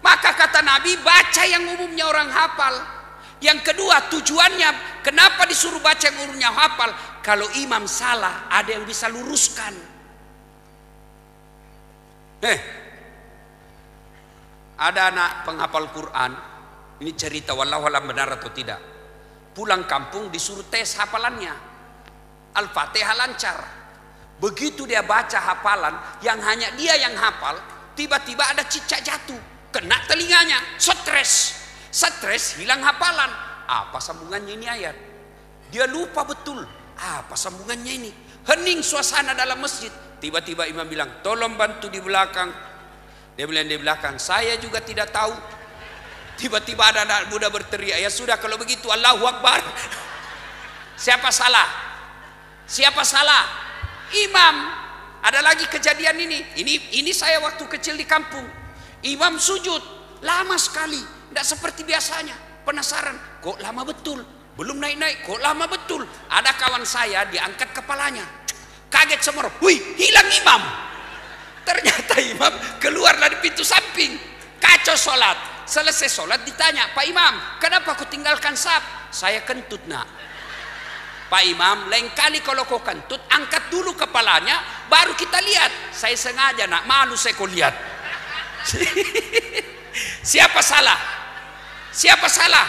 Maka kata Nabi, baca yang umumnya orang hafal. Yang kedua, tujuannya kenapa disuruh baca yang hafal? Kalau imam salah, ada yang bisa luruskan. Eh, ada anak penghafal Quran. Ini cerita walau alam benar atau tidak. Pulang kampung disuruh tes hafalannya. Al-Fatihah lancar. Begitu dia baca hafalan yang hanya dia yang hafal, tiba-tiba ada cicak jatuh, kena telinganya, stres. Stres hilang hafalan. Apa sambungannya ini ayat? Dia lupa betul. Apa sambungannya ini? Hening suasana dalam masjid. Tiba-tiba imam bilang, tolong bantu di belakang. Dia bilang di belakang, saya juga tidak tahu. Tiba-tiba ada anak muda berteriak, ya sudah kalau begitu Allahu Akbar. Siapa salah? Siapa salah? Imam. Ada lagi kejadian ini. Ini ini saya waktu kecil di kampung. Imam sujud lama sekali, tidak seperti biasanya. Penasaran, kok lama betul? Belum naik-naik, kok lama betul? Ada kawan saya diangkat kepalanya. Kaget semua, wih hilang imam. Ternyata imam keluar dari pintu samping. Kacau sholat. Selesai sholat ditanya, Pak Imam, kenapa kau tinggalkan sab? Saya kentut nak. Pak Imam, lain kali kalau kau kentut, angkat dulu kepalanya, baru kita lihat. Saya sengaja nak, malu saya kau lihat. Siapa salah? Siapa salah?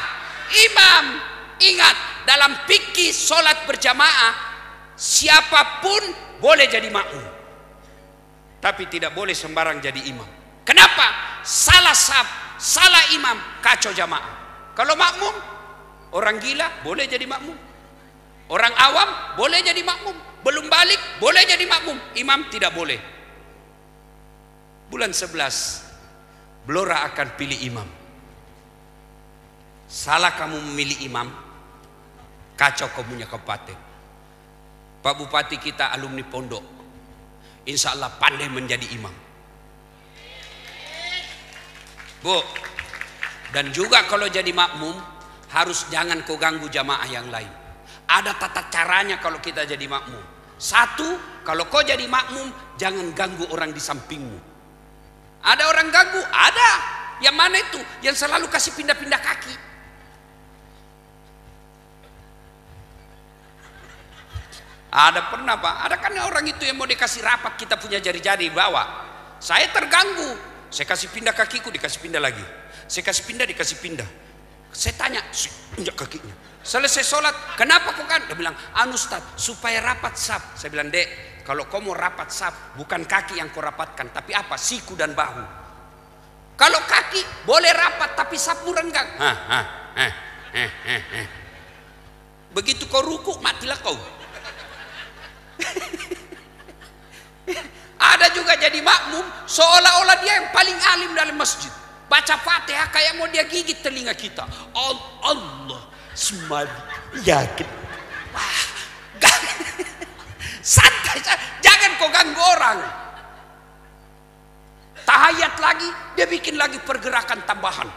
Imam. Ingat, dalam fikih sholat berjamaah, siapa pun boleh jadi makmum. Tapi tidak boleh sembarang jadi imam. Kenapa? Salah sab, salah imam, kacau jamaah. Kalau makmum, orang gila boleh jadi makmum. Orang awam boleh jadi makmum. Belum balik boleh jadi makmum. Imam tidak boleh. Bulan 11 Blora akan pilih imam. Salah kamu memilih imam, kacau kamu punya kabupaten. Pak Bupati kita alumni pondok. Insya Allah pandai menjadi imam. Bu, dan juga kalau jadi makmum harus jangan kau ganggu jamaah yang lain. Ada tata caranya kalau kita jadi makmum. Satu, kalau kau jadi makmum jangan ganggu orang di sampingmu. Ada orang ganggu? Ada. Yang mana itu? Yang selalu kasih pindah-pindah kaki. Ada pernah pak, ada kan orang itu yang mau dikasih rapat kita punya jari-jari bawa. Saya terganggu, saya kasih pindah kakiku dikasih pindah lagi. Saya kasih pindah dikasih pindah. Saya tanya, injak kakinya. Selesai sholat, kenapa kok kan? Dia bilang, anu Ustaz, supaya rapat sab. Saya bilang, dek, kalau kau mau rapat sab, bukan kaki yang kau rapatkan, tapi apa? Siku dan bahu. Kalau kaki boleh rapat, tapi sapu renggang. Hah, hah, eh, eh, eh. Begitu kau ruku, matilah kau. Ada juga jadi makmum seolah-olah dia yang paling alim dalam masjid. Baca Fatihah kayak mau dia gigit telinga kita. Allah semadi yakin. Wah, santai, jangan kau ganggu orang. Tahayat lagi, dia bikin lagi pergerakan tambahan.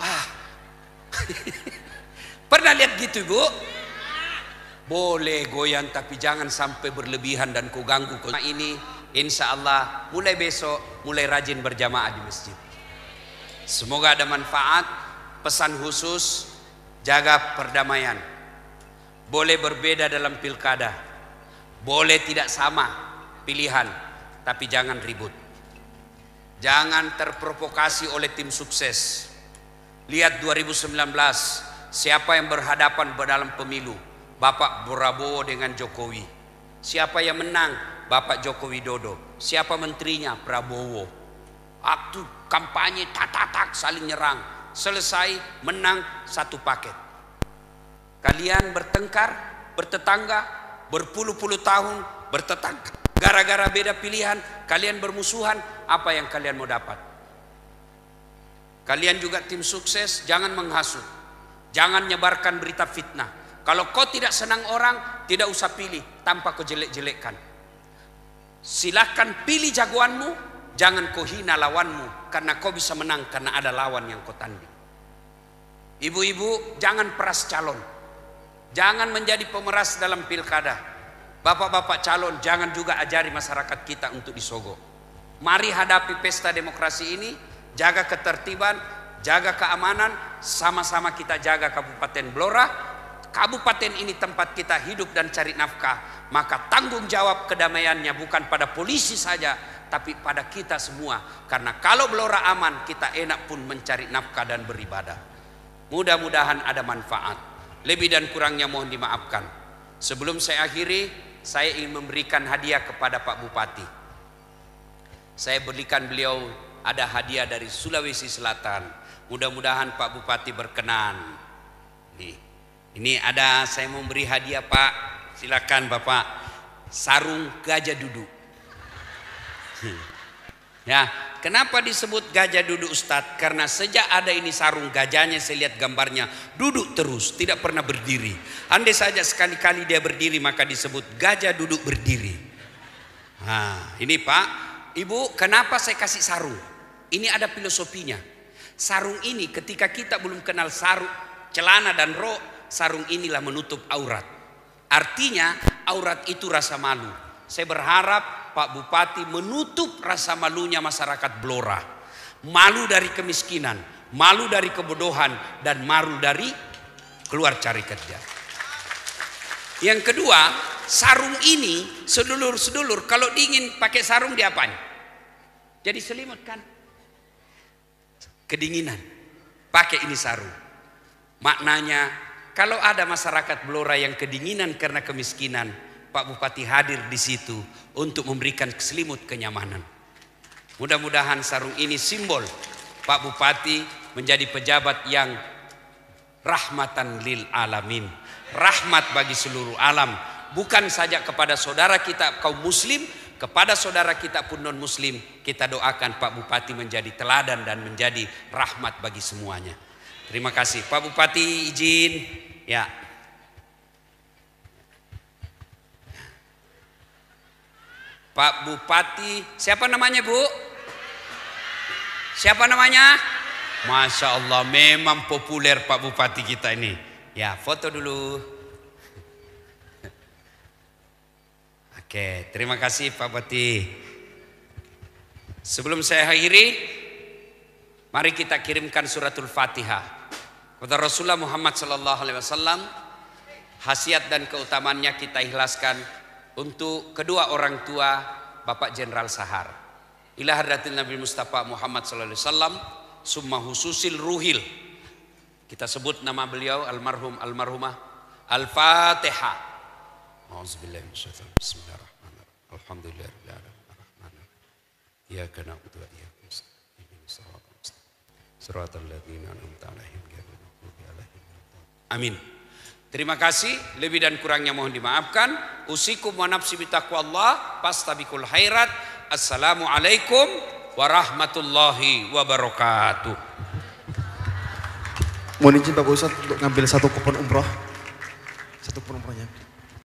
Ah. Pernah lihat gitu bu? Boleh goyang tapi jangan sampai berlebihan dan kau ganggu. Nah ini insya Allah mulai besok mulai rajin berjamaah di masjid. Semoga ada manfaat. Pesan khusus jaga perdamaian. Boleh berbeda dalam pilkada. Boleh tidak sama pilihan, tapi jangan ribut. Jangan terprovokasi oleh tim sukses. Lihat 2019 siapa yang berhadapan dalam pemilu Bapak Prabowo dengan Jokowi. Siapa yang menang? Bapak Joko Widodo. Siapa menterinya? Prabowo. Waktu kampanye tak saling nyerang. Selesai menang satu paket. Kalian bertengkar, bertetangga, berpuluh-puluh tahun bertetangga. Gara-gara beda pilihan, kalian bermusuhan, apa yang kalian mau dapat? Kalian juga tim sukses, jangan menghasut. Jangan nyebarkan berita fitnah. Kalau kau tidak senang orang, tidak usah pilih tanpa kau jelek-jelekkan. Silahkan pilih jagoanmu, jangan kau hina lawanmu karena kau bisa menang karena ada lawan yang kau tanding. Ibu-ibu jangan peras calon. Jangan menjadi pemeras dalam pilkada. Bapak-bapak calon jangan juga ajari masyarakat kita untuk disogok. Mari hadapi pesta demokrasi ini, jaga ketertiban, jaga keamanan, sama-sama kita jaga Kabupaten Blora, kabupaten ini tempat kita hidup dan cari nafkah, maka tanggung jawab kedamaiannya bukan pada polisi saja, tapi pada kita semua. Karena kalau Blora aman, kita enak pun mencari nafkah dan beribadah. Mudah-mudahan ada manfaat. Lebih dan kurangnya mohon dimaafkan. Sebelum saya akhiri, saya ingin memberikan hadiah kepada Pak Bupati. Saya berikan beliau ada hadiah dari Sulawesi Selatan. Mudah-mudahan Pak Bupati berkenan. Nih. Ini ada saya mau beri hadiah Pak. Silakan Bapak. Sarung gajah duduk. ya, kenapa disebut gajah duduk Ustadz? Karena sejak ada ini sarung gajahnya saya lihat gambarnya duduk terus, tidak pernah berdiri. Andai saja sekali-kali dia berdiri maka disebut gajah duduk berdiri. Nah, ini Pak, Ibu, kenapa saya kasih sarung? Ini ada filosofinya. Sarung ini ketika kita belum kenal sarung, celana dan rok, sarung inilah menutup aurat. Artinya aurat itu rasa malu. Saya berharap Pak Bupati menutup rasa malunya masyarakat Blora. Malu dari kemiskinan, malu dari kebodohan, dan malu dari keluar cari kerja. Yang kedua, sarung ini sedulur-sedulur kalau dingin pakai sarung diapain? Jadi selimut kan? Kedinginan. Pakai ini sarung. Maknanya kalau ada masyarakat Blora yang kedinginan karena kemiskinan, Pak Bupati hadir di situ untuk memberikan selimut kenyamanan. Mudah-mudahan sarung ini simbol Pak Bupati menjadi pejabat yang rahmatan lil alamin. Rahmat bagi seluruh alam. Bukan saja kepada saudara kita kaum muslim, kepada saudara kita pun non muslim. Kita doakan Pak Bupati menjadi teladan dan menjadi rahmat bagi semuanya. Terima kasih. Pak Bupati izin. Ya. Pak Bupati, siapa namanya Bu? Siapa namanya? Masya Allah, memang populer Pak Bupati kita ini. Ya, foto dulu. Oke, terima kasih Pak Bupati. Sebelum saya akhiri, mari kita kirimkan suratul Fatihah Kata Rasulullah Muhammad sallallahu alaihi wasallam, hasiat dan keutamannya kita ikhlaskan untuk kedua orang tua Bapak Jenderal Sahar. Ila hadratil Nabi Mustafa Muhammad sallallahu alaihi wasallam, summa hususil ruhil. Kita sebut nama beliau almarhum almarhumah Al-Fatihah. Bismillahirrahmanirrahim. Wa Amin. Terima kasih, lebih dan kurangnya mohon dimaafkan. Usikum wa nafsi bitaqwallah, pastabikul khairat. Assalamualaikum warahmatullahi wabarakatuh. Mohon izin Bapak Ustadz untuk ngambil satu kupon umroh. Satu kupon umrohnya.